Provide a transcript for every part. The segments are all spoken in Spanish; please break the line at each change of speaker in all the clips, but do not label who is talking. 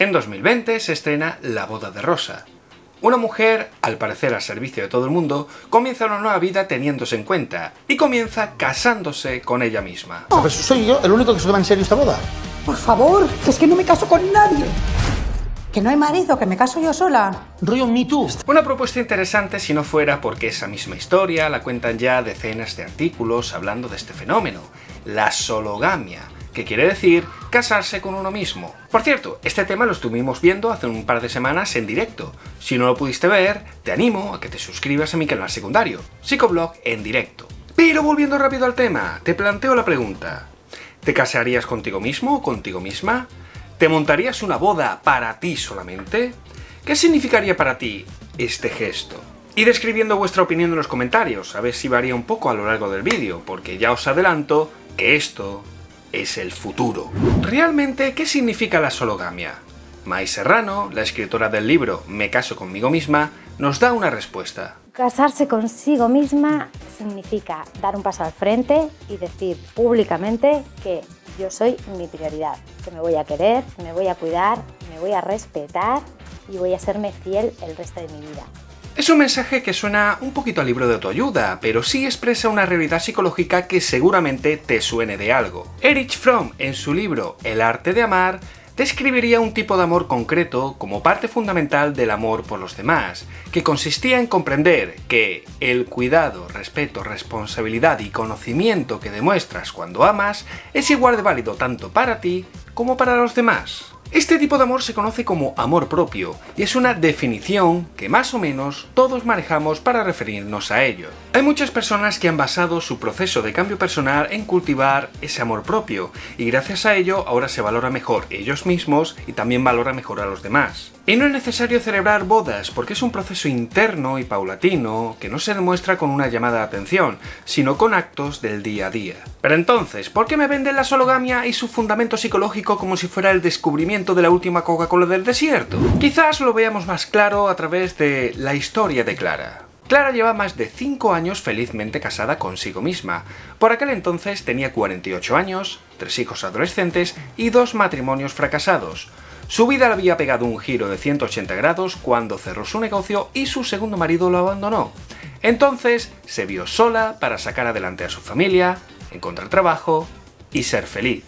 En 2020 se estrena La boda de Rosa. Una mujer, al parecer al servicio de todo el mundo, comienza una nueva vida teniéndose en cuenta y comienza casándose con ella misma.
Pues soy yo el único que se toma en serio esta boda.
Por favor, es que no me caso con nadie. Que no hay marido, que me caso yo sola.
Rollo Me Too.
Una propuesta interesante si no fuera porque esa misma historia la cuentan ya decenas de artículos hablando de este fenómeno, la sologamia, que quiere decir casarse con uno mismo. Por cierto, este tema lo estuvimos viendo hace un par de semanas en directo. Si no lo pudiste ver, te animo a que te suscribas a mi canal secundario, Psicoblog en directo. Pero volviendo rápido al tema, te planteo la pregunta. ¿Te casarías contigo mismo o contigo misma? ¿Te montarías una boda para ti solamente? ¿Qué significaría para ti este gesto? Y describiendo vuestra opinión en los comentarios, a ver si varía un poco a lo largo del vídeo, porque ya os adelanto que esto es el futuro. Realmente, ¿qué significa la sologamia? Mai Serrano, la escritora del libro Me caso conmigo misma, nos da una respuesta.
Casarse consigo misma significa dar un paso al frente y decir públicamente que yo soy mi prioridad, que me voy a querer, me voy a cuidar, me voy a respetar y voy a serme fiel el resto de mi vida.
Es un mensaje que suena un poquito al libro de autoayuda, pero sí expresa una realidad psicológica que seguramente te suene de algo. Erich Fromm, en su libro El arte de amar, describiría un tipo de amor concreto como parte fundamental del amor por los demás, que consistía en comprender que el cuidado, respeto, responsabilidad y conocimiento que demuestras cuando amas es igual de válido tanto para ti como para los demás. Este tipo de amor se conoce como amor propio y es una definición que más o menos todos manejamos para referirnos a ello. Hay muchas personas que han basado su proceso de cambio personal en cultivar ese amor propio y gracias a ello ahora se valora mejor ellos mismos y también valora mejor a los demás. Y no es necesario celebrar bodas porque es un proceso interno y paulatino que no se demuestra con una llamada de atención, sino con actos del día a día. Pero entonces, ¿por qué me venden la sologamia y su fundamento psicológico como si fuera el descubrimiento de la última Coca-Cola del desierto? Quizás lo veamos más claro a través de la historia de Clara. Clara lleva más de 5 años felizmente casada consigo misma. Por aquel entonces tenía 48 años, tres hijos adolescentes y dos matrimonios fracasados. Su vida le había pegado un giro de 180 grados cuando cerró su negocio y su segundo marido lo abandonó. Entonces se vio sola para sacar adelante a su familia, encontrar trabajo y ser feliz.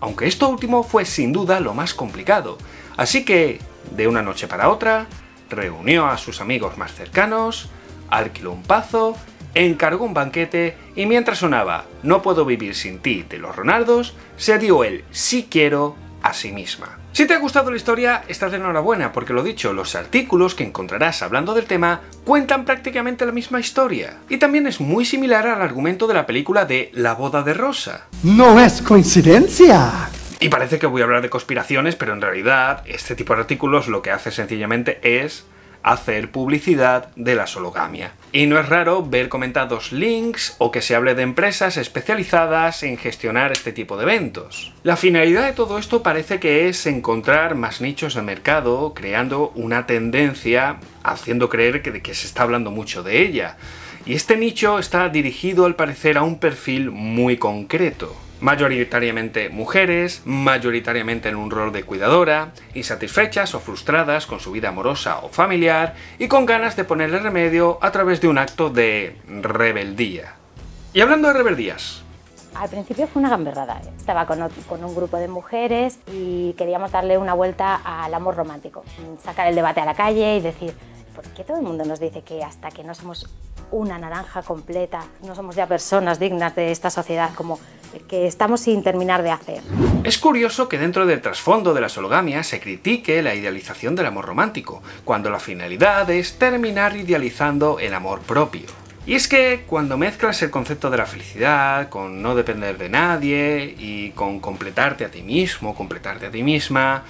Aunque esto último fue sin duda lo más complicado, así que, de una noche para otra, reunió a sus amigos más cercanos, alquiló un pazo, encargó un banquete y mientras sonaba No puedo vivir sin ti de los Ronaldos, se dio el sí quiero a sí misma. Si te ha gustado la historia, estás de enhorabuena, porque lo dicho, los artículos que encontrarás hablando del tema cuentan prácticamente la misma historia. Y también es muy similar al argumento de la película de La boda de Rosa.
No es coincidencia.
Y parece que voy a hablar de conspiraciones, pero en realidad este tipo de artículos lo que hace sencillamente es hacer publicidad de la sologamia. Y no es raro ver comentados links o que se hable de empresas especializadas en gestionar este tipo de eventos. La finalidad de todo esto parece que es encontrar más nichos de mercado, creando una tendencia, haciendo creer que, que se está hablando mucho de ella. Y este nicho está dirigido al parecer a un perfil muy concreto mayoritariamente mujeres, mayoritariamente en un rol de cuidadora, insatisfechas o frustradas con su vida amorosa o familiar y con ganas de ponerle remedio a través de un acto de rebeldía. Y hablando de rebeldías,
al principio fue una gamberrada. ¿eh? Estaba con, un grupo de mujeres y queríamos darle una vuelta al amor romántico. Sacar el debate a la calle y decir, ¿por qué todo el mundo nos dice que hasta que no somos una naranja completa, no somos ya personas dignas de esta sociedad como que estamos sin terminar de hacer.
Es curioso que dentro del trasfondo de la sologamia se critique la idealización del amor romántico, cuando la finalidad es terminar idealizando el amor propio. Y es que cuando mezclas el concepto de la felicidad con no depender de nadie y con completarte a ti mismo, completarte a ti misma,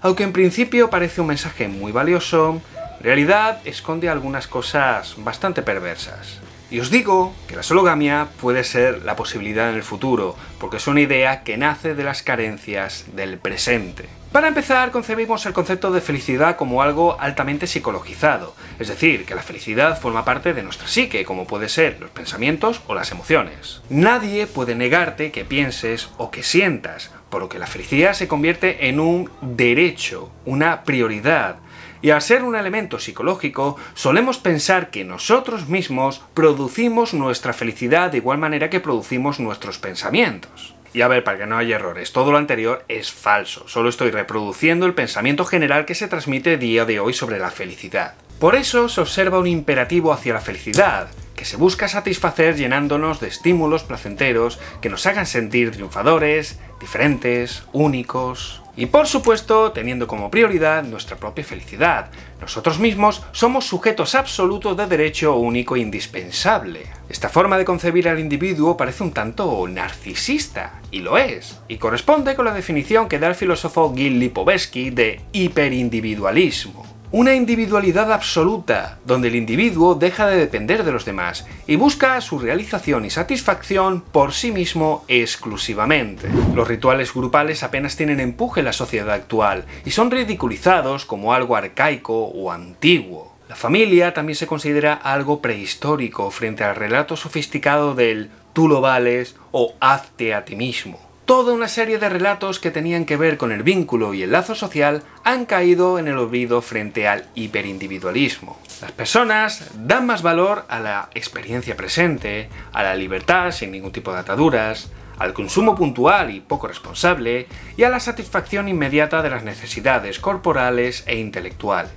aunque en principio parece un mensaje muy valioso, en realidad esconde algunas cosas bastante perversas. Y os digo que la sologamia puede ser la posibilidad en el futuro, porque es una idea que nace de las carencias del presente. Para empezar, concebimos el concepto de felicidad como algo altamente psicologizado, es decir, que la felicidad forma parte de nuestra psique, como puede ser los pensamientos o las emociones. Nadie puede negarte que pienses o que sientas, por lo que la felicidad se convierte en un derecho, una prioridad. Y al ser un elemento psicológico, solemos pensar que nosotros mismos producimos nuestra felicidad de igual manera que producimos nuestros pensamientos. Y a ver, para que no haya errores, todo lo anterior es falso, solo estoy reproduciendo el pensamiento general que se transmite día de hoy sobre la felicidad. Por eso se observa un imperativo hacia la felicidad, que se busca satisfacer llenándonos de estímulos placenteros que nos hagan sentir triunfadores, diferentes, únicos, y por supuesto teniendo como prioridad nuestra propia felicidad. Nosotros mismos somos sujetos absolutos de derecho único e indispensable. Esta forma de concebir al individuo parece un tanto narcisista, y lo es, y corresponde con la definición que da el filósofo Gil Lipovetsky de hiperindividualismo. Una individualidad absoluta, donde el individuo deja de depender de los demás y busca su realización y satisfacción por sí mismo exclusivamente. Los rituales grupales apenas tienen empuje en la sociedad actual y son ridiculizados como algo arcaico o antiguo. La familia también se considera algo prehistórico frente al relato sofisticado del tú lo vales o hazte a ti mismo toda una serie de relatos que tenían que ver con el vínculo y el lazo social han caído en el olvido frente al hiperindividualismo. Las personas dan más valor a la experiencia presente, a la libertad sin ningún tipo de ataduras, al consumo puntual y poco responsable y a la satisfacción inmediata de las necesidades corporales e intelectuales.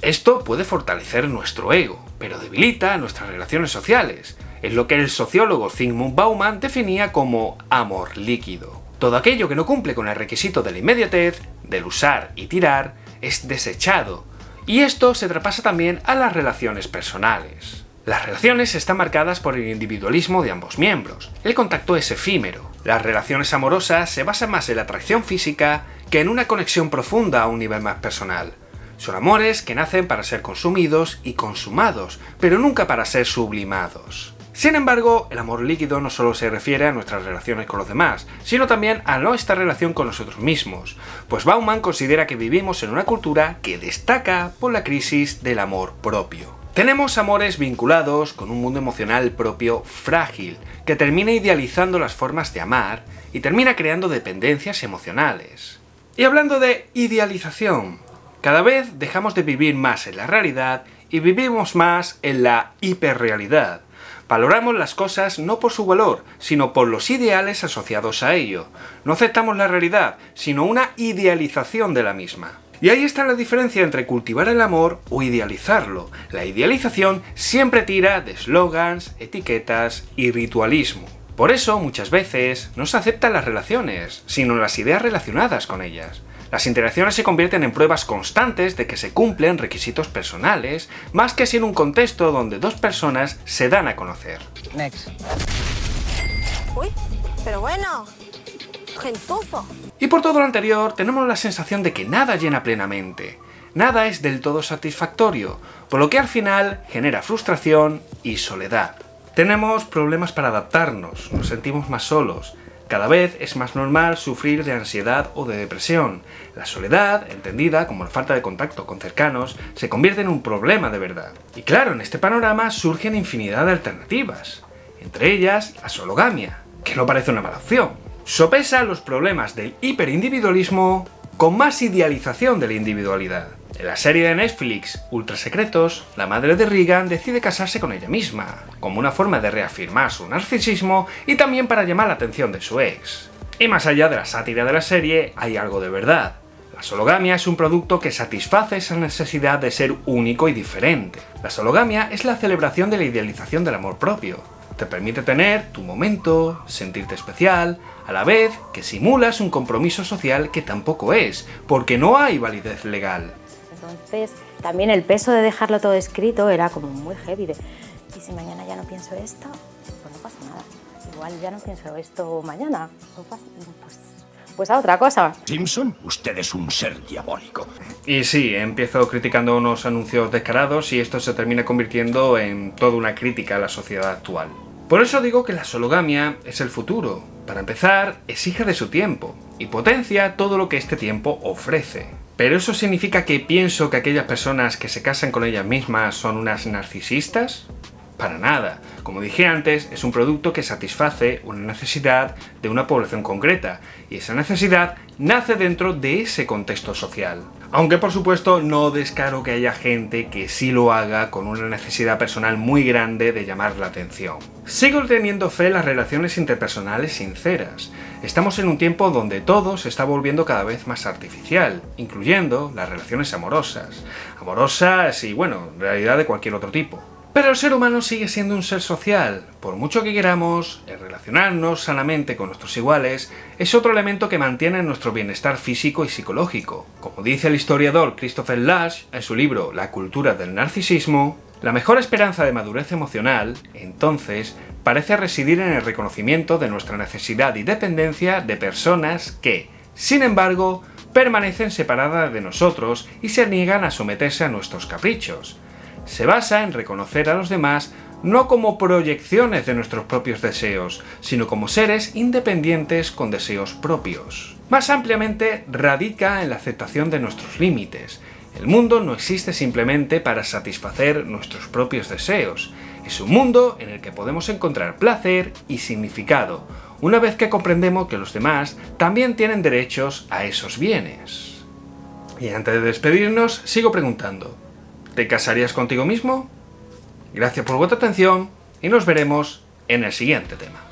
Esto puede fortalecer nuestro ego, pero debilita nuestras relaciones sociales, es lo que el sociólogo Zygmunt Bauman definía como amor líquido. Todo aquello que no cumple con el requisito de la inmediatez, del usar y tirar, es desechado, y esto se traspasa también a las relaciones personales. Las relaciones están marcadas por el individualismo de ambos miembros. El contacto es efímero. Las relaciones amorosas se basan más en la atracción física que en una conexión profunda a un nivel más personal. Son amores que nacen para ser consumidos y consumados, pero nunca para ser sublimados. Sin embargo, el amor líquido no solo se refiere a nuestras relaciones con los demás, sino también a nuestra relación con nosotros mismos, pues Bauman considera que vivimos en una cultura que destaca por la crisis del amor propio. Tenemos amores vinculados con un mundo emocional propio frágil, que termina idealizando las formas de amar y termina creando dependencias emocionales. Y hablando de idealización, cada vez dejamos de vivir más en la realidad y vivimos más en la hiperrealidad, Valoramos las cosas no por su valor, sino por los ideales asociados a ello. No aceptamos la realidad, sino una idealización de la misma. Y ahí está la diferencia entre cultivar el amor o idealizarlo. La idealización siempre tira de slogans, etiquetas y ritualismo. Por eso muchas veces no se aceptan las relaciones, sino las ideas relacionadas con ellas. Las interacciones se convierten en pruebas constantes de que se cumplen requisitos personales, más que si en un contexto donde dos personas se dan a conocer. Next. Uy, pero bueno, gentuzo. Y por todo lo anterior, tenemos la sensación de que nada llena plenamente. Nada es del todo satisfactorio, por lo que al final genera frustración y soledad. Tenemos problemas para adaptarnos, nos sentimos más solos, cada vez es más normal sufrir de ansiedad o de depresión. La soledad, entendida como la falta de contacto con cercanos, se convierte en un problema de verdad. Y claro, en este panorama surgen infinidad de alternativas, entre ellas la sologamia, que no parece una mala opción. Sopesa los problemas del hiperindividualismo con más idealización de la individualidad. En la serie de Netflix Ultra Secretos, la madre de Regan decide casarse con ella misma, como una forma de reafirmar su narcisismo y también para llamar la atención de su ex. Y más allá de la sátira de la serie, hay algo de verdad. La sologamia es un producto que satisface esa necesidad de ser único y diferente. La sologamia es la celebración de la idealización del amor propio. Te permite tener tu momento, sentirte especial, a la vez que simulas un compromiso social que tampoco es, porque no hay validez legal.
Entonces, también el peso de dejarlo todo escrito era como muy heavy. y si mañana ya no pienso esto, pues no pasa nada. Igual ya no pienso esto mañana. pues, pues a otra cosa.
Simpson, usted es un ser diabólico.
Y sí, empiezo criticando unos anuncios descarados y esto se termina convirtiendo en toda una crítica a la sociedad actual. Por eso digo que la sologamia es el futuro. Para empezar, exige de su tiempo y potencia todo lo que este tiempo ofrece. ¿Pero eso significa que pienso que aquellas personas que se casan con ellas mismas son unas narcisistas? Para nada. Como dije antes, es un producto que satisface una necesidad de una población concreta, y esa necesidad nace dentro de ese contexto social. Aunque por supuesto no descaro que haya gente que sí lo haga con una necesidad personal muy grande de llamar la atención. Sigo teniendo fe en las relaciones interpersonales sinceras. Estamos en un tiempo donde todo se está volviendo cada vez más artificial, incluyendo las relaciones amorosas. Amorosas y bueno, en realidad de cualquier otro tipo. Pero el ser humano sigue siendo un ser social. Por mucho que queramos, el relacionarnos sanamente con nuestros iguales es otro elemento que mantiene nuestro bienestar físico y psicológico. Como dice el historiador Christopher Lash en su libro La cultura del narcisismo, la mejor esperanza de madurez emocional, entonces, parece residir en el reconocimiento de nuestra necesidad y dependencia de personas que, sin embargo, permanecen separadas de nosotros y se niegan a someterse a nuestros caprichos se basa en reconocer a los demás no como proyecciones de nuestros propios deseos, sino como seres independientes con deseos propios. Más ampliamente, radica en la aceptación de nuestros límites. El mundo no existe simplemente para satisfacer nuestros propios deseos, es un mundo en el que podemos encontrar placer y significado, una vez que comprendemos que los demás también tienen derechos a esos bienes. Y antes de despedirnos, sigo preguntando, ¿Te casarías contigo mismo? Gracias por vuestra atención y nos veremos en el siguiente tema.